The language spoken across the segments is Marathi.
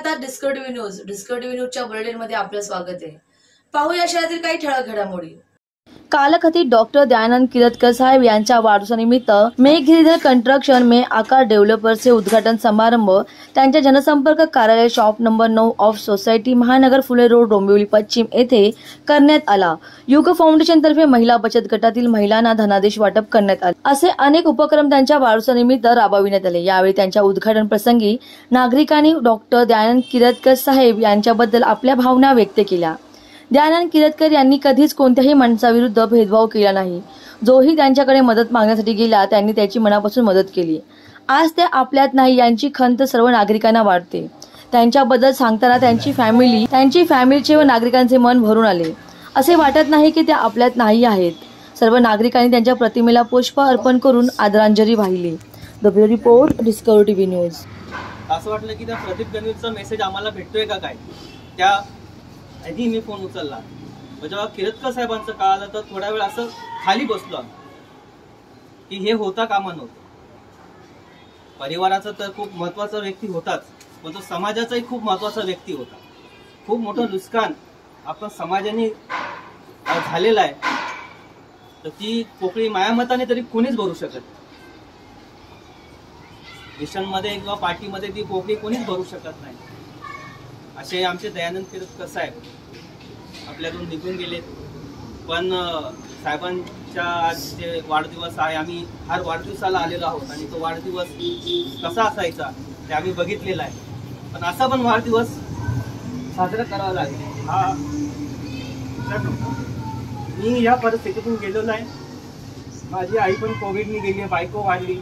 डिस्कवर टीव्ही न्यूज डिस्कवर न्यूजच्या बुलेटिनमध्ये आपलं स्वागत आहे. पाहूया शहरातील काही ठळक घडामोडी. कालकथित डॉक्टर दयानंद किरतकर साहेब यांच्या वाढदिवसानिमित्त मेघगिरीधर कंस्ट्रक्शन मे आकार डेव्हलपर्सचे उद्घाटन समारंभ त्यांच्या जनसंपर्क कार्यालय शॉप नंबर नऊ ऑफ सोसायटी महानगर फुले रोड डोंबिवली पश्चिम येथे करण्यात आला. युग फाउंडेशन तर्फे महिला बचत गटातील महिलांना धनादेश वाटप करण्यात आले. असे अनेक उपक्रम त्यांच्या वाढदिवसानिमित्त राबविण्यात आले. यावेळी त्यांच्या उद्घाटन प्रसंगी नागरिकांनी डॉक्टर दयानंद किरतकर साहेब यांच्याबद्दल आपल्या भावना व्यक्त केल्या. दयानंद किरतकर यांनी कधीच कोणत्याही माणसाविरुद्ध भेदभाव केला नाही. जोही त्यांच्याकडे मदत मागण्यासाठी गेला त्यांनी त्याची मनापासून मदत केली. आज ते आपल्यात नाही यांची खंत सर्व नागरिकांना वाटते त्यांच्याबद्दल सांगताना त्यांची फॅमिली त्यांची फॅमिलीचे व नागरिकांचे मन भरून आले. असे वाटत नाही की ते आपल्यात नाही आहेत. सर्व नागरिकांनी त्यांच्या प्रतिमेला पुष्प अर्पण करून आदरांजली वाहिली. The bureau report Discover TV news असं वाटलं की त्या प्रदीप गणवीरचा मेसेज आम्हाला भेटतोय का काय? त्या आधी मी फोन उचलला. मग जेव्हा किरतकर साहेबांचं कळालं तर थोडा वेळ असं खाली बसलो आम्ही. की हे होता कामा नव्हतं. परिवाराचा तर खूप महत्त्वाचा व्यक्ती होताच पण तो समाजाचाही खूप महत्त्वाचा व्यक्ती होता. खूप मोठं नुकसान आपण समाजाने झालेलं आहे. तर ती पोकळी मायामताने तरी कोणीच भरू शकत नाही. मिशनमध्ये किंवा पार्टीमध्ये ती पोकळी कोणीच भरू शकत नाही. असे आमचे दयानंद किरतकर साहेब आपल्याकडून निघून गेलेत. पण साहेबांच्या आज जे वाढदिवस आहे आम्ही हर वाढदिवसाला आलेलो आहोत आणि तो वाढदिवस कसा असायचा ते आम्ही बघितलेला आहे. पण असा पण वाढदिवस साजरा करावा लागेल. हा. मी या परिस्थितीतून गेलेलो आहे माझी आई पण कोविडनी गेली आहे बायको वाढली.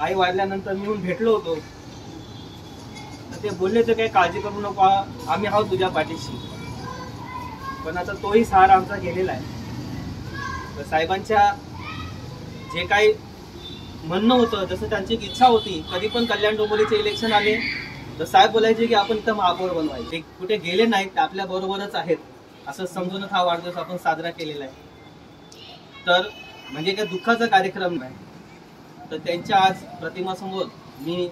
आई वाढल्यानंतर मी येऊन भेटलो होतो. तर ते बोलले तर काही काळजी करू नको आम्ही आहोत तुझ्या पाठीशी. पण आता तोही सहारा आमचा गेलेला आहे. तर साहेबांच्या जे काही म्हणणं होतं जसं त्यांची एक इच्छा होती कधी पण कल्याण डोंबोलीचे इलेक्शन आले तर साहेब बोलायचे की आपण इथं महापौर बनवायचे कुठे गेले नाहीत ते आपल्या बरोबरच आहेत. असं समजूनच हा वाढदिवस आपण साजरा केलेला आहे. तर म्हणजे काही दुःखाचा कार्यक्रम नाही. तर त्यांच्या आज प्रतिमासमोर मी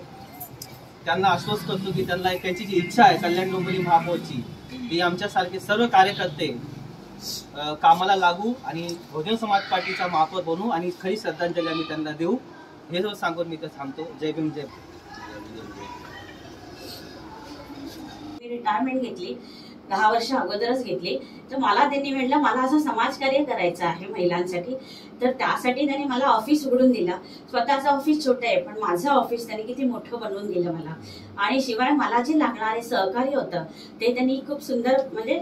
त्यांना आश्वस्त करतो की त्यांना एक त्यांची जी इच्छा आहे कल्याण डोंबिवली महापौरची ती आमच्यासारखे सर्व कार्यकर्ते कामाला लागू आणि बहुजन समाज पार्टीचा महापौर बनू आणि खरी श्रद्धांजली आम्ही त्यांना देऊ. हे जो सांगून मी तर थांबतो. जय भीम जय मी रिटायरमेंट घेतली. दहा वर्ष अगोदरच घेतली. तर मला त्यांनी म्हटलं मला असं समाजकार्य करायचं आहे महिलांसाठी. तर त्यासाठी त्याने मला ऑफिस उघडून दिलं. स्वतःचं ऑफिस छोटं आहे पण माझं ऑफिस त्यांनी किती मोठं बनवून दिलं मला. आणि शिवाय मला जे लागणारे सहकार्य होतं ते त्यांनी खूप सुंदर म्हणजे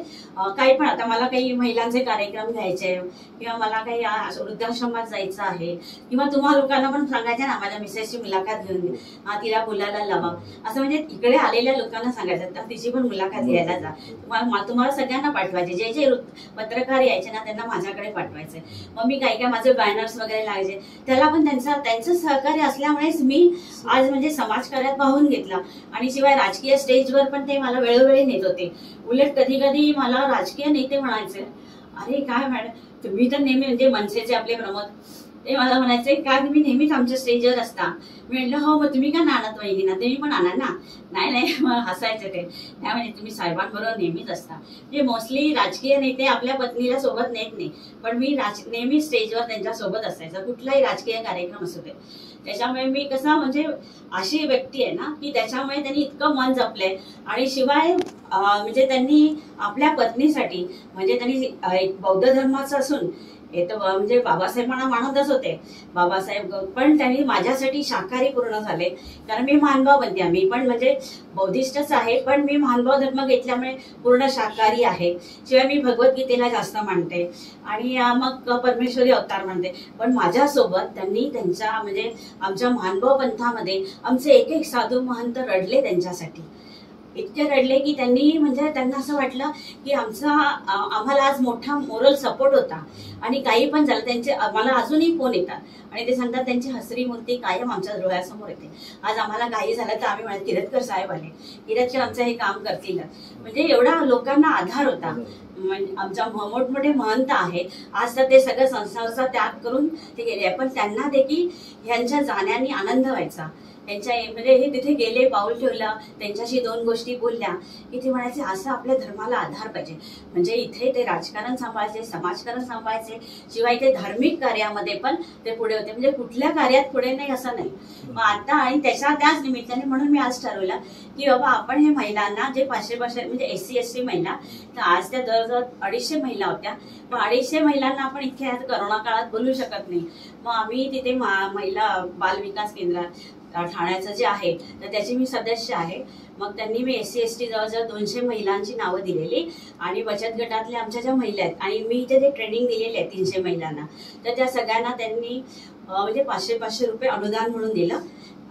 काही पण आता मला काही महिलांचे कार्यक्रम घ्यायचे किंवा मला काही वृद्धाश्रमात जायचं आहे किंवा तुम्हा लोकांना पण सांगायचं ना माझ्या मिसेसची मुलाखत घेऊन तिला बोलायला लावा. असं म्हणजे इकडे आलेल्या लोकांना सांगायचं तर तिची पण मुलाखत घ्यायला जा. तुम्हाला तुम्हाला सगळ्यांना पाठवायचे. जे जे पत्रकार यायचे ना त्यांना माझ्याकडे पाठवायचे. मग मी काय काय माझे बॅनर्स वगैरे लागायचे त्याला पण त्यांचा त्यांचं सहकार्य असल्यामुळेच मी आज म्हणजे समाजकार्यात पाहून घेतला. आणि शिवाय राजकीय स्टेजवर पण ते मला वेळोवेळी नेत होते. उलट कधी कधी मला राजकीय नेते म्हणायचे अरे काय मॅडम तुम्ही तर नेहमी म्हणजे मनसेचे आपले प्रमोद. ते मला म्हणायचे का तुम्ही नेहमीच आमच्या स्टेजवर असता. मी म्हटलं हो मग तुम्ही का नाणत ते तुम्ही पण आणा ना? नाही नाही मग हसायचं ते. नाही म्हणजे तुम्ही साहेबांबरोबर नेहमीच असता. म्हणजे मोस्टली राजकीय नेते आपल्या पत्नीला सोबत नेत नाही पण मी राज नेहमी स्टेजवर त्यांच्यासोबत असायचा. कुठलाही राजकीय कार्यक्रम असू दे. त्याच्यामुळे मी कसं म्हणजे अशी व्यक्ती आहे ना की त्याच्यामुळे त्यांनी इतकं मन जपलंय. आणि शिवाय म्हणजे त्यांनी आपल्या पत्नीसाठी म्हणजे त्यांनी एक बौद्ध धर्माचं असून हे तर म्हणजे बाबासाहेबांना मानतच होते. बाबासाहेब पण त्यांनी माझ्यासाठी शाकाहारी पूर्ण झाले. कारण मी मानभाव बनते मी पण म्हणजे बौद्धिस्टच आहे पण मी मानभाव धर्म घेतल्यामुळे पूर्ण शाकाहारी आहे. शिवाय मी भगवद्गीतेला जास्त मानते. आणि मग परमेश्वरी अवतार मानते. पण माझ्यासोबत त्यांनी त्यांच्या म्हणजे आमच्या मानभाव पंथामध्ये आमचे एक एक साधू महंत रडले त्यांच्यासाठी. इतके रडले की त्यांनी म्हणजे त्यांना असं वाटलं की आमचा आम्हाला आज मोठा मोरल सपोर्ट होता. आणि काही पण झालं त्यांचे मला अजूनही फोन येतात. आणि ते सांगतात त्यांची हसरी मूर्ती कायम आमच्या डोळ्यासमोर येते. आज आम्हाला काही झालं तर आम्ही म्हणत किरतकर साहेब आले. किरतकर आमचं हे काम करतील. म्हणजे एवढा लोकांना आधार होता. आमच्या मोठमोठे महंत आहे. आज तर ते सगळं संसाराचा त्याग करून ते गेले. पण त्यांना देखील ह्यांच्या जाण्याने आनंद व्हायचा. त्यांच्या म्हणजे हे तिथे गेले पाऊल ठेवलं त्यांच्याशी दोन गोष्टी बोलल्या. की ते म्हणायचे असं आपल्या धर्माला आधार पाहिजे. म्हणजे इथे ते राजकारण सांभाळायचे समाजकारण सांभाळायचे. शिवाय ते धार्मिक कार्यामध्ये पण ते पुढे होते. म्हणजे कुठल्या कार्यात पुढे नाही असं नाही. मग आता आणि त्याच्या त्याच निमित्ताने म्हणून मी आज ठरवलं की बाबा आपण हे महिलांना जे पाचशे पाचशे म्हणजे एस सी एस टी महिला तर आज त्या जवळजवळ अडीचशे महिला होत्या. मग अडीचशे महिलांना आपण इतक्या करोना काळात बोलू शकत नाही. मग आम्ही तिथे महिला बाल विकास केंद्रात ठाण्याचं जे आहे तर त्याची मी सदस्य आहे. मग त्यांनी मी एस सी एस टी जवळजवळ दोनशे महिलांची नावं दिलेली. आणि बचत गटातल्या आमच्या ज्या महिला आहेत आणि मी इथे ते ट्रेनिंग दिलेले आहे तीनशे महिलांना तर त्या सगळ्यांना त्यांनी म्हणजे पाचशे पाचशे रुपये अनुदान म्हणून दिलं.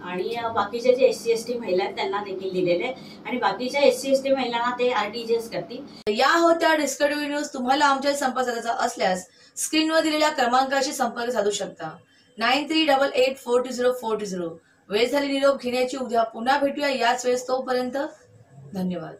आणि बाकीच्या जे एस सी एस टी महिला आहेत त्यांना देखील दिलेले. आणि बाकीच्या एस सी एस टी महिलांना ते आर टी जी एस करतील. या होत्या डिस्कवरी न्यूज तुम्हाला आमच्या संपर्क साधायचा असल्यास स्क्रीनवर दिलेल्या क्रमांकाशी संपर्क साधू शकता. Nine three double eight four two zero four two zero वेळ झाली निरोप घेण्याची उद्या पुन्हा भेटूया. याच वेळेस तोपर्यंत धन्यवाद.